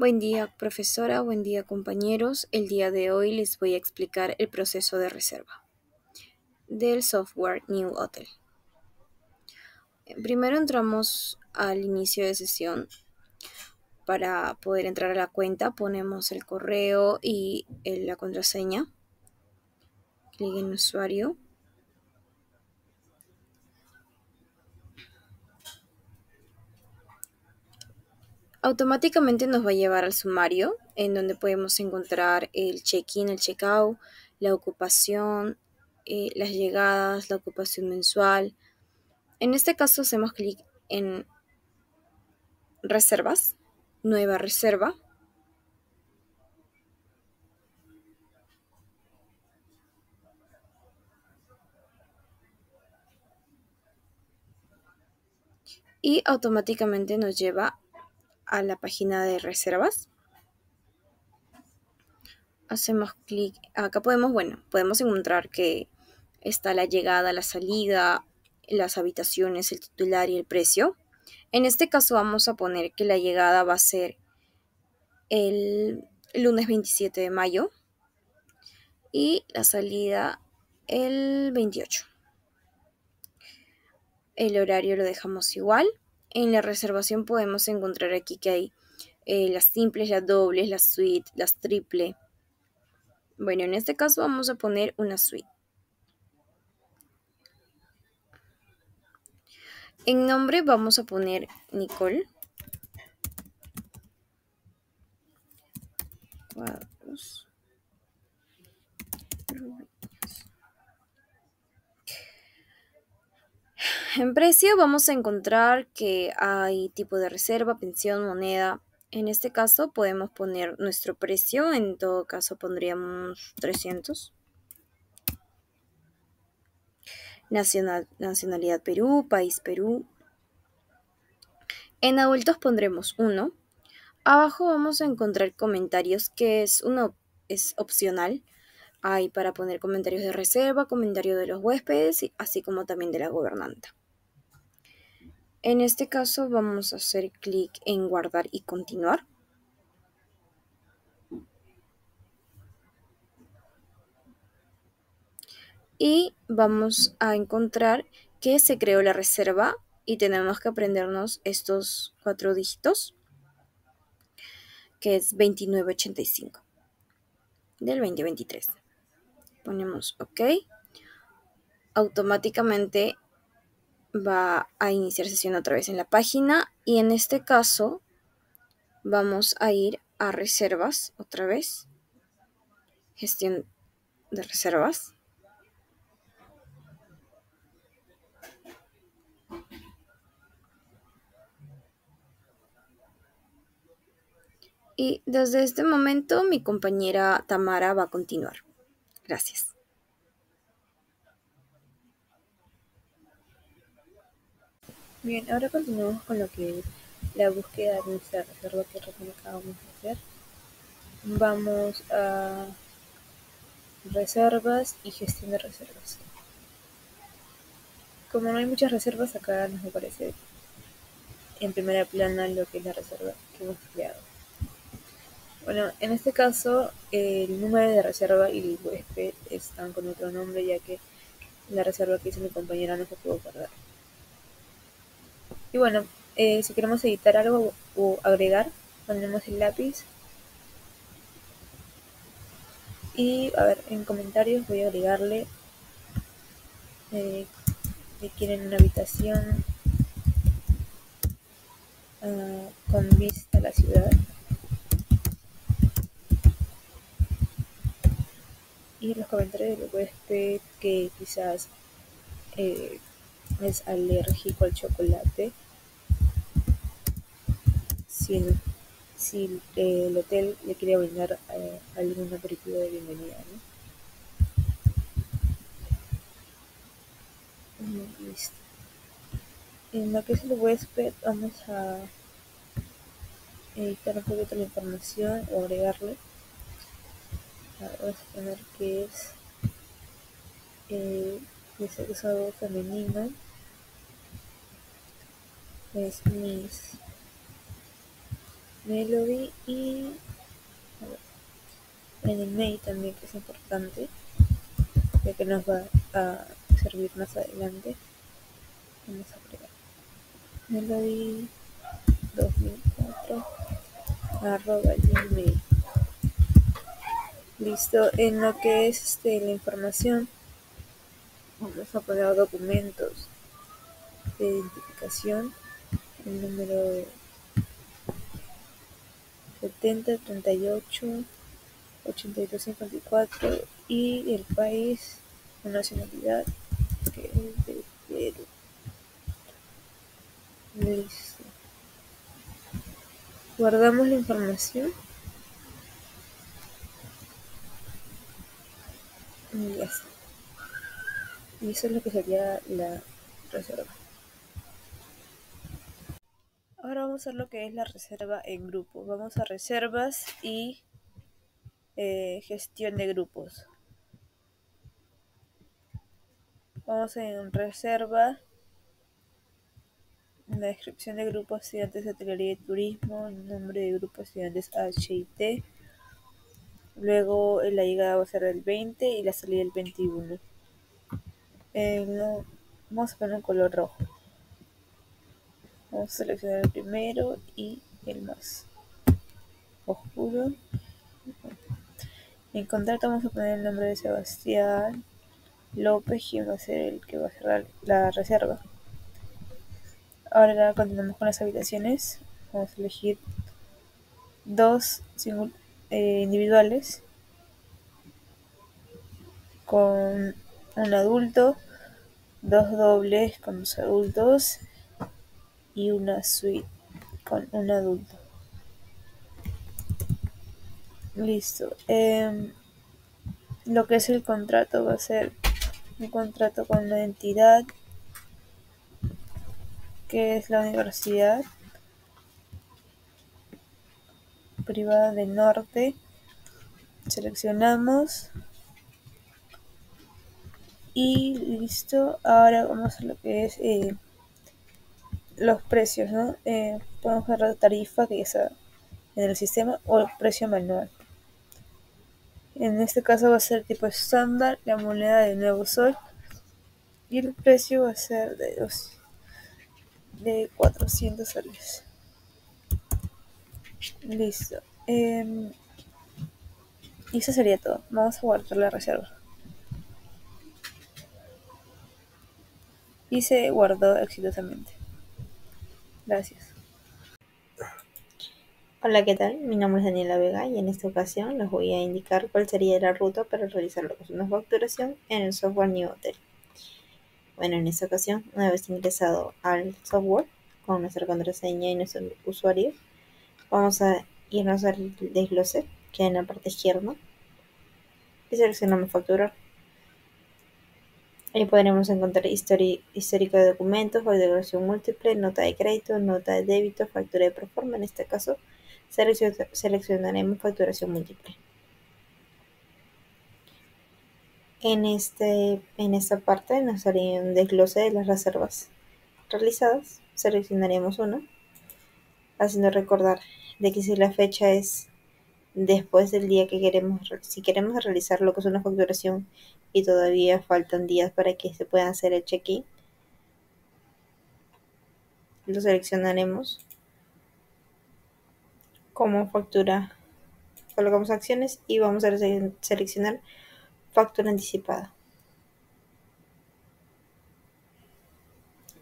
Buen día, profesora. Buen día, compañeros. El día de hoy les voy a explicar el proceso de reserva del software New Hotel. Primero entramos al inicio de sesión. Para poder entrar a la cuenta ponemos el correo y la contraseña. Clic en usuario. Automáticamente nos va a llevar al sumario, en donde podemos encontrar el check-in, el check-out, la ocupación, eh, las llegadas, la ocupación mensual. En este caso hacemos clic en reservas, nueva reserva. Y automáticamente nos lleva a la página de reservas. Hacemos clic, acá podemos, bueno, podemos encontrar que está la llegada, la salida, las habitaciones, el titular y el precio. En este caso vamos a poner que la llegada va a ser el lunes 27 de mayo y la salida el 28. El horario lo dejamos igual. En la reservación podemos encontrar aquí que hay eh, las simples, las dobles, las suite, las triple. Bueno, en este caso vamos a poner una suite. En nombre vamos a poner Nicole. En precio vamos a encontrar que hay tipo de reserva, pensión, moneda. En este caso podemos poner nuestro precio, en todo caso pondríamos 300. Nacional, nacionalidad Perú, país Perú. En adultos pondremos 1. Abajo vamos a encontrar comentarios que es, uno, es opcional. Hay para poner comentarios de reserva, comentarios de los huéspedes, así como también de la gobernanta. En este caso vamos a hacer clic en guardar y continuar. Y vamos a encontrar que se creó la reserva y tenemos que aprendernos estos cuatro dígitos, que es 2985 del 2023. Ponemos OK. Automáticamente va a iniciar sesión otra vez en la página y en este caso vamos a ir a reservas otra vez, gestión de reservas. Y desde este momento mi compañera Tamara va a continuar. Gracias. Bien, ahora continuamos con lo que es la búsqueda de nuestra reserva que recién acabamos de hacer. Vamos a reservas y gestión de reservas. Como no hay muchas reservas, acá nos aparece en primera plana lo que es la reserva que hemos creado. Bueno, en este caso el número de reserva y el huésped están con otro nombre ya que la reserva que hizo mi compañera no se pudo perder. Y bueno, eh, si queremos editar algo o agregar, ponemos el lápiz. Y a ver, en comentarios voy a agregarle eh, quieren una habitación ah, con vista a la ciudad. Y los comentarios del huésped que quizás eh, es alérgico al chocolate. Si, si eh, el hotel le quiere brindar eh, algún aperitivo de bienvenida. Listo. En lo que es el huésped vamos a editar un poquito la información o agregarle. Vamos a poner que es eh, de sexo femenino es Miss Melody y el también que es importante ya que nos va a servir más adelante. Vamos a agregar melody 2004 arroba gmail listo en lo que es este, la información. Vamos a poner documentos de identificación el número 70 38 82 54 y el país la nacionalidad que es de Perú. Listo. Guardamos la información y y eso es lo que sería la reserva. Ahora vamos a ver lo que es la reserva en grupo. Vamos a reservas y eh, gestión de grupos. Vamos en reserva la descripción de grupo estudiantes de hotelería y turismo, nombre de grupo estudiantes HIT. Luego la llegada va a ser el 20 y la salida el 21. Eh, vamos a poner un color rojo. Vamos a seleccionar el primero y el más oscuro. En contrato vamos a poner el nombre de Sebastián López, quien va a ser el que va a cerrar la reserva. Ahora continuamos con las habitaciones. Vamos a elegir dos eh, individuales con un adulto, dos dobles con dos adultos y una suite con un adulto. Listo. Em, lo que es el contrato va a ser un contrato con la entidad que es la Universidad Privada del Norte. Seleccionamos. Y listo. Ahora vamos a lo que es eh, los precios, ¿no? Eh, podemos ver tarifa que está en el sistema o el precio manual. En este caso va a ser tipo estándar, la moneda de nuevo sol y el precio va a ser de 2 de 400 soles. Listo. Eh, y eso sería todo. Vamos a guardar la reserva. Y se guardó exitosamente. Gracias. Hola, ¿qué tal? Mi nombre es Daniela Vega y en esta ocasión les voy a indicar cuál sería la ruta para realizar lo que es una facturación en el software New Hotel. Bueno, en esta ocasión, una vez ingresado al software con nuestra contraseña y nuestro usuario, vamos a irnos al desglose, que en la parte izquierda, y seleccionamos facturar. Ahí podremos encontrar histórico de documentos, facturación múltiple, nota de crédito, nota de débito, factura de proforma. En este caso, seleccionaremos facturación múltiple. En, este, en esta parte nos haría un desglose de las reservas realizadas. Seleccionaremos una, haciendo recordar de que si la fecha es después del día que queremos, si queremos realizar lo que es una facturación y todavía faltan días para que se pueda hacer el check-in, lo seleccionaremos como factura. Colocamos acciones y vamos a seleccionar factura anticipada.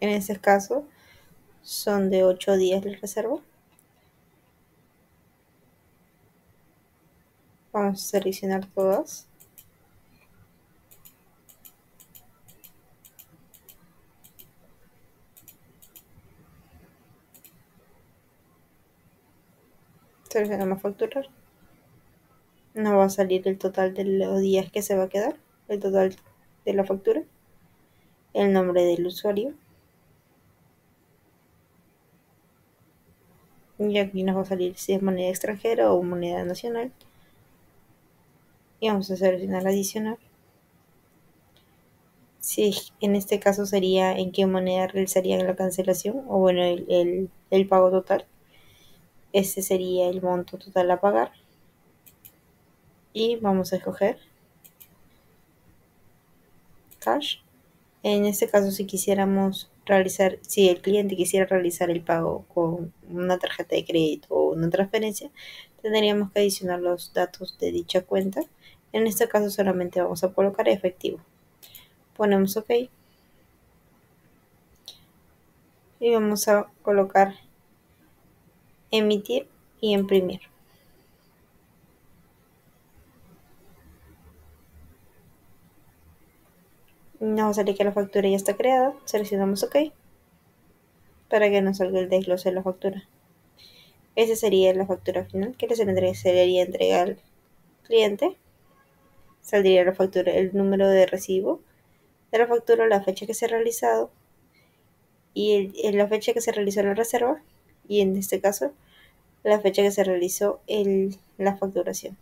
En este caso son de 8 días de reserva. Vamos seleccionar todas. Seleccionamos facturar nos va a salir el total de los días que se va a quedar, el total de la factura, el nombre del usuario. Y aquí nos va a salir si es moneda extranjera o moneda nacional. Y vamos a seleccionar adicional. Si en este caso sería en qué moneda realizarían la cancelación o bueno el, el pago total. Este sería el monto total a pagar. Y vamos a escoger cash. En este caso, si quisiéramos realizar, si el cliente quisiera realizar el pago con una tarjeta de crédito o una transferencia, tendríamos que adicionar los datos de dicha cuenta. En este caso solamente vamos a colocar efectivo. Ponemos OK. Y vamos a colocar emitir y imprimir. Nos va a salir que la factura ya está creada. Seleccionamos OK para que nos salga el desglose de la factura. Esa sería la factura final que les sería entregar al cliente. Saldría la factura, el número de recibo de la factura, la fecha que se ha realizado y la fecha que se realizó la reserva y en este caso la fecha que se realizó el, la facturación.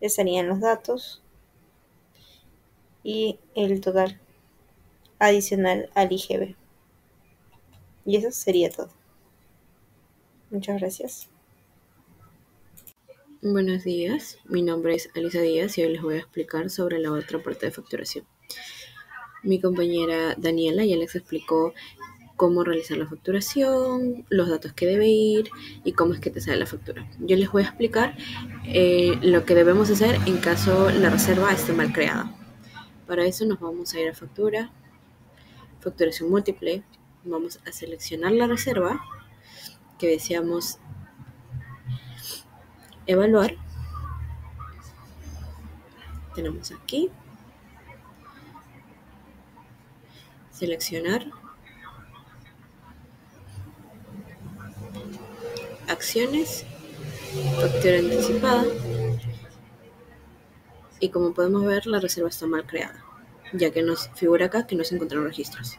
Estarían los datos y el total adicional al IGB. Y eso sería todo. Muchas gracias. Buenos días, mi nombre es Alisa Díaz y hoy les voy a explicar sobre la otra parte de facturación. Mi compañera Daniela ya les explicó cómo realizar la facturación, los datos que debe ir y cómo es que te sale la factura. Yo les voy a explicar eh, lo que debemos hacer en caso la reserva esté mal creada. Para eso nos vamos a ir a factura, facturación múltiple, vamos a seleccionar la reserva que deseamos evaluar. Tenemos aquí, seleccionar acciones, factura anticipada y como podemos ver la reserva está mal creada, ya que nos figura acá que no se encontraron registros.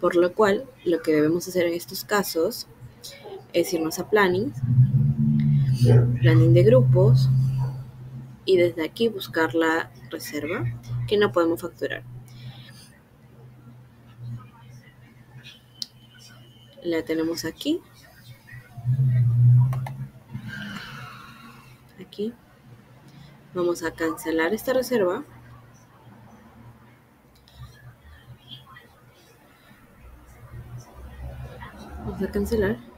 Por lo cual, lo que debemos hacer en estos casos es irnos a planning, planning de grupos y desde aquí buscar la reserva que no podemos facturar. La tenemos aquí aquí. Vamos a cancelar esta reserva. Vamos a cancelar.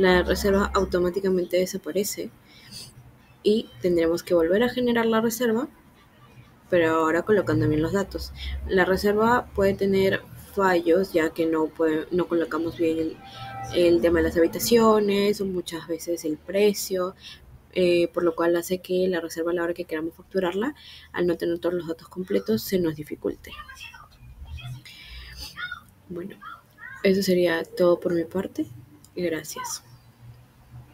La reserva automáticamente desaparece. Y tendremos que volver a generar la reserva pero ahora colocando bien los datos. La reserva puede tener fallos ya que no, no colocamos bien el, tema de las habitaciones o muchas veces el precio, eh, por lo cual hace que la reserva a la hora que queramos facturarla, al no tener todos los datos completos, se nos dificulte. Bueno, eso sería todo por mi parte gracias.